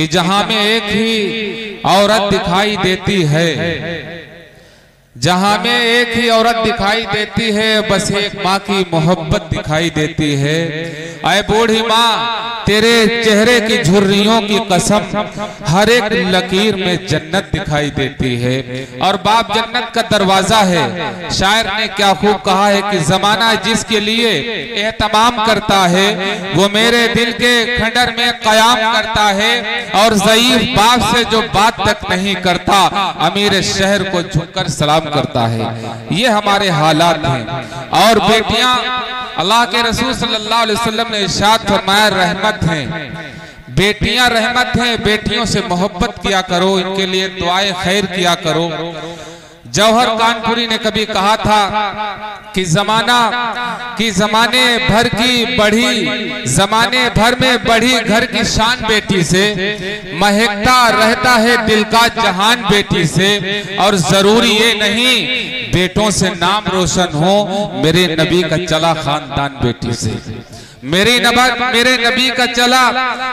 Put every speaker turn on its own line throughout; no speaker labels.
कि जहाँ में एक ही औरत दिखाई देती है। जहाँ में एक ही औरत दिखाई देती है, बस एक माँ की मोहब्बत दिखाई देती है। अय बूढ़ी माँ, तेरे चेहरे की झुर्रियों की कसम हर एक लकीर में जन्नत दिखाई देती है। और बाप जन्नत का दरवाज़ा है। शायर ने क्या खूब कहा है कि जमाना जिसके लिए एहतमाम करता है, वो मेरे दिल के खंडर में कयाम करता है और जयीफ बाप से जो बात तक नहीं करता, अमीर शहर को झुककर सलाम करता है। ये हमारे हालात हैं। और बेटियाँ अल्लाह के रसूल सल्लल्लाहु अलैहि वसल्लम ने इशाद फरमाया रहमत हैं। बेटियाँ रहमत हैं बेटियों से मोहब्बत किया करो इनके लिए दुआएँ खैर किया करो। जौहर कानपुरी ने कभी कहा था कि जमाना, कि जमाने भर की बढ़ी, जमाने भर में बढ़ी घर की शान बेटी से, महकता रहता है दिल का जहान बेटी से, और ज़रूरी ये नहीं, बेटों से नाम रोशन हो, मेरे नबी का चला खानदान बेटी से। मेरी नबत मेरे नबी का चला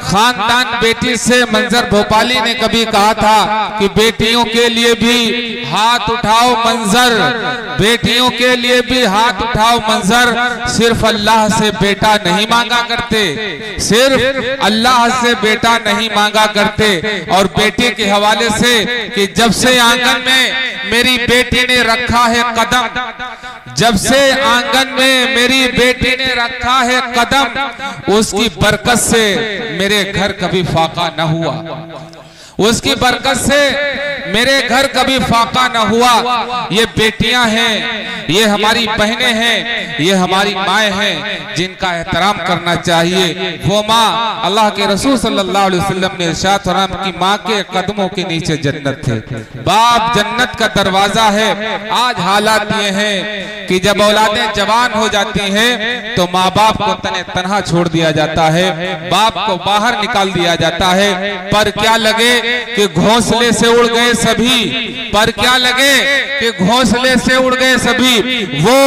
खानदान बेटी से मंजर भोपाली ने कभी कहा था कि बेटियों के लिए भी हाथ उठाओ मंजर। बेटियों के लिए भी हाथ उठाओ मंजर। सिर्फ़ अल्लाह से बेटा नहीं मांगा करते। सिर्फ़ अल्लाह से बेटा नहीं मांगा करते। और बेटी के हवाले से कि जब से आँगन में मेरी बेटी ने रखा है कदम। जब से आँगन में मेरी बेटी ने रखा है कदम, उसकी बरकत से मेरे घर कभी फाका न हुआ। उसकी बरकत से मेरे घर कभी फाका न हुआ। ये बेटियाँ हैं ये हमारी बहनें हैं ये हमारी माए हैं जिनका एहतराम करना चाहिए। वो माँ अल्लाह के रसूल सल्लल्लाहु अलैहि वसल्लम ने इरशाद फरमाया कि माँ के कदमों के नीचे जन्नत है बाप जन्नत का दरवाज़ा है। आज हालात ये हैं कि जब औलादें जवान हो जाती हैं तो माँ बाप को तने तनहा छोड़ दिया जाता है। बाप को बाहर निकाल दिया जाता है। पर क्या लगे कि घोंसले से उड़ गए सभी, पर क्या लगे कि घोंसले से उड़ गए सभी? वो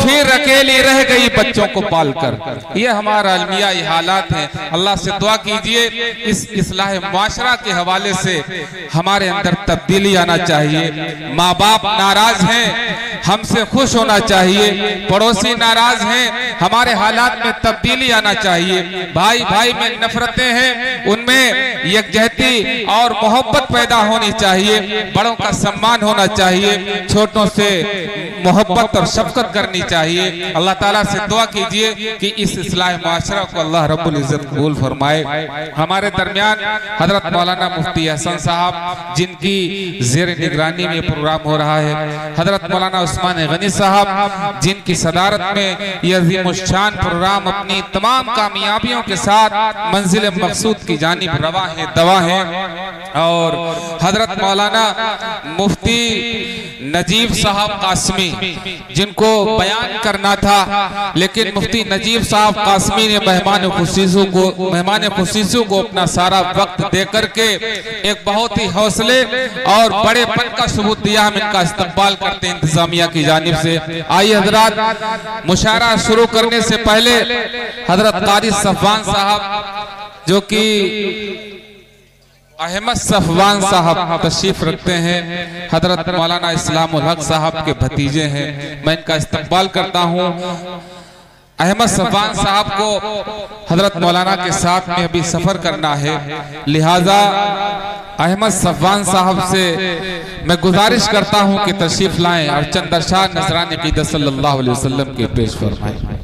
फिर अकेली रह गई बच्चों को पालकर। ये हमारा अलमिया हालात है। अल्लाह से दुआ कीजिए, इस इसलाह माशरा के हवाले से हमारे अंदर तब्दीली आना चाहिए। माँ बाप नाराज़ हैं हमसे खुश होना चाहिए। पड़ोसी नाराज़ हैं, हमारे हालात में तब्दीली आना चाहिए। भाई भाई में नफरतें हैं, उनमें यकजहती और मोहब्बत पैदा होनी चाहिए। बड़ों का सम्मान होना चाहिए। छोटों से मोहब्बत और शफकत करनी चाहिए। अल्लाह ताला से दुआ कीजिए कि इस इस्लाह माशरा को अल्लाह रब्बुल इज़्ज़त कबूल फरमाए। हमारे दरमियान हज़रत मौलाना मुफ्ती हसन साहब, जिनकी जेर निगरानी में प्रोग्राम हो रहा है। हज़रत मौलाना उस्मान गनी साहब, जिनकी सदारत में यह अजीमुशान प्रोग्राम अपनी तमाम कामयाबियों के साथ मंजिल मकसूद की जानिब रवा है दवा है और हज़रत मौलाना मुफ्ती नजीब साहब कासमी, जिनको बयान करना था, लेकिन मुफ्ती नजीब साहब कासमी ने मेहमान खुशीसू को, मेहमान खुशीसू को अपना सारा वक्त दे करके एक बहुत ही हौसले और बड़े पन का सबूत दिया हम इनका इस्तेमाल करते हैं इंतजामिया की जानब से। आइए हज़रत मुशारा शुरू करने से पहले हज़रत कारी सफवान साहब, जो कि अहमद सफवान साहब तशरीफ़ रखते हैं। हज़रत मौलाना इस्लाम हक साहब के भतीजे हैं। मैं इनका इस्तेमाल करता हूँ। अहमद सफान साहब को हज़रत मौलाना के साथ में अभी सफ़र करना है। लिहाजा अहमद सफान साहब से मैं गुजारिश करता हूँ कि तशरीफ़ लाएँ और चंद नजरानी कीदत सल्लल्लाहु अलैहि वसल्लम के पेश फरमाएँ।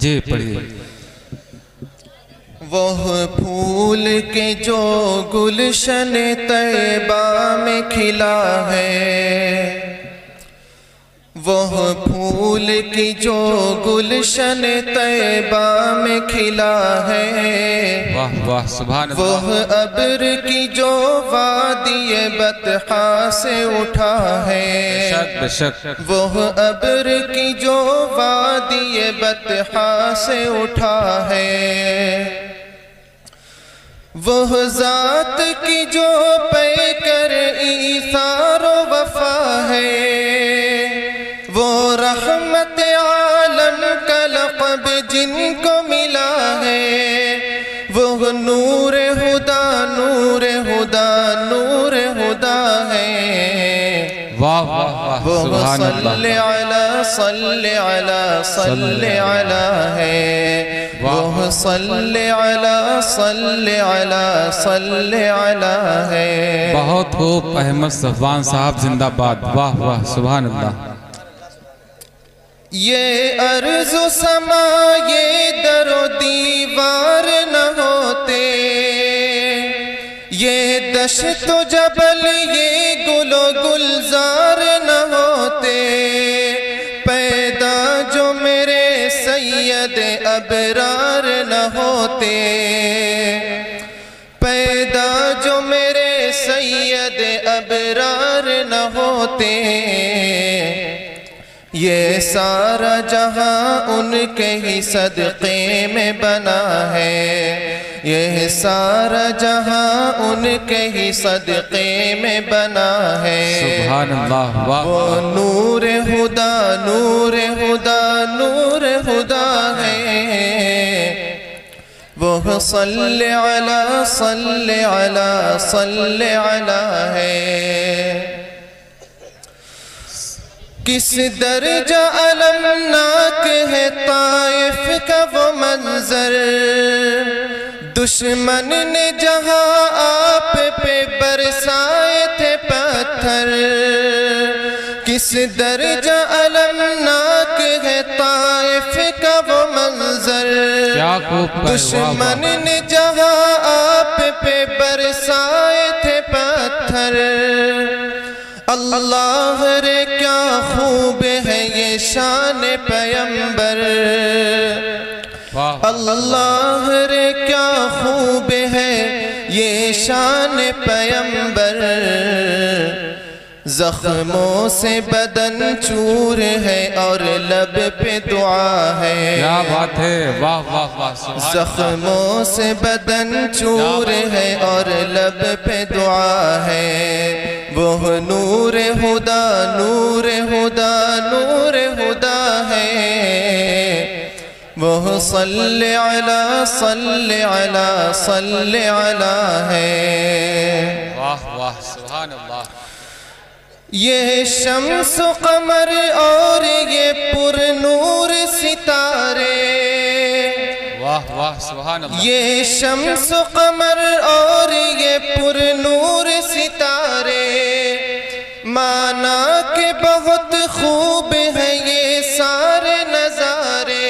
जी पढ़िए
वह फूल के जो गुलशन तैबा में खिला है वह फूल की जो गुलशन तैबा में खिला है।
वाह वाह सुभान
वह अब्र की जो वादी बतहा से उठा है।
बेशक
वह अब्र की जो वादी बतहा से उठा है। वह जात की जो पे कर ईसारो रहमत आलम का लक़ब जिनको मिला है वो नूर हुदा नूर हुदा नूर हुदा है।
वाह वाह वाह
वो सल्ले
अल्लाह
सल्ले अला सल्ले अला है। वो सल्ले अला सल्ले अला सल्ले अला है।
बहुत खूब अहमद सफवान साहब जिंदाबाद। वाह वाह सुभान अल्लाह
ये अर्ज़ समा, ये दरो दीवार न होते। ये दशत जबल, ये गुलो गुलजार न होते। पैदा जो मेरे सैयद अबरार न होते। पैदा जो मेरे सैयद अबरार न होते। ये सारा जहाँ उनके ही सदक़े में बना है। ये सारा जहाँ उनके ही सदक़े में बना है।
सुभान अल्लाह वाह।
वो नूर हुदा नूर हुदा नूर हुदा है। वो सल्ले अला सल्ले अला सल्ले अला है। किस दर्जा अलमनाक है ताइफ का वो मंजर? दुश्मन ने जहाँ आप पे बरसाए थे पत्थर। किस दर्जा अलमनाक है ताइफ का वो मंजर? दुश्मन। ने जहाँ आप पे बरसाए थे पत्थर। अल्लाह रे क्या खूब है ये शान पैम्बर अल्लाह रे क्या खूब है ये शान पैम्बर जख्मों से बदन चूर है और लब पे दुआ है।
क्या बात है? वाह वाह वाह
जख्मों से बदन चूर है और लब पे दुआ है। वो नूर हुदा नूर हुदा नूर हुदा है। वो सल्ले अला सल्ले अला सल्ले अला है।
वाह वाह सुभान अल्लाह।
ये शम्स कमर और ये पुरनूर सितारे।
वाह वाह सुभान अल्लाह
ये शम्स कमर और ये पुरनूर सितारे। माना के बहुत खूब है ये सारे नजारे।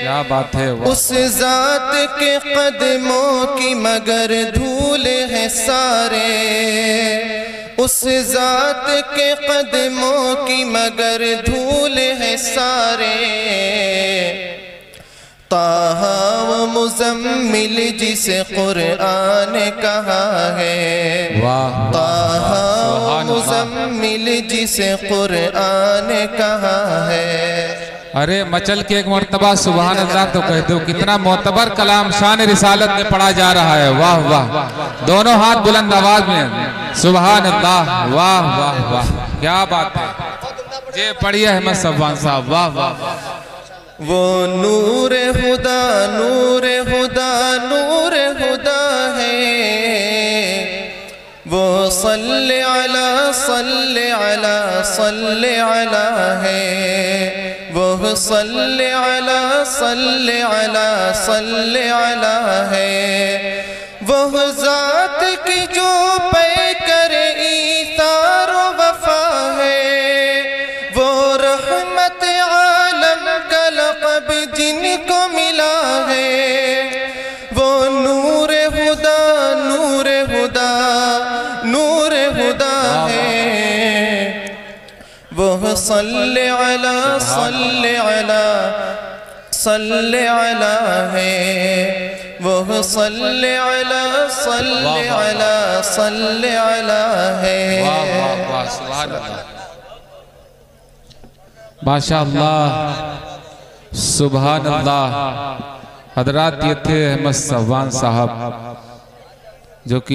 क्या बात है
उस जात के कदमों की मगर धूल है सारे। उस जात के कदमों की मगर धूल है सारे। ताहा व मुजम्मिल जिसे कुरआन कहा है। ताहा व। मुजम्मिल जिसे कुरआन कहा है।
अरे मचल के एक मरतबा सुबहान अल्लाह तो कह दो कितना मोतबर कलाम शान रिसालत में पढ़ा जा रहा है। वाह वाह दोनों हाथ बुलंद आवाज़ में सुबहान अल्लाह वाह वाह वाह। क्या बात है। ये पढ़िए अहमद सब्बान साहब। वाह वाह
वो नूर हुदा नूर हुदा नूर हुदा है। वो सल्ले अला सल्ले अला सल्ले अला है। वो सल्ले अला सल्ले अला सल्ले अला है। वह जात की जो जिनको मिला है। वो नूर हुदा नूर हुदा नूर हुदा है। वो सल्ले अला सल्ले अला सल्ले अला है। वो सल्ले अला सल्ले अला सल्ले अला है।
वाह सुभान अल्लाह हज़रत ये थे अहमद सवान साहब जो कि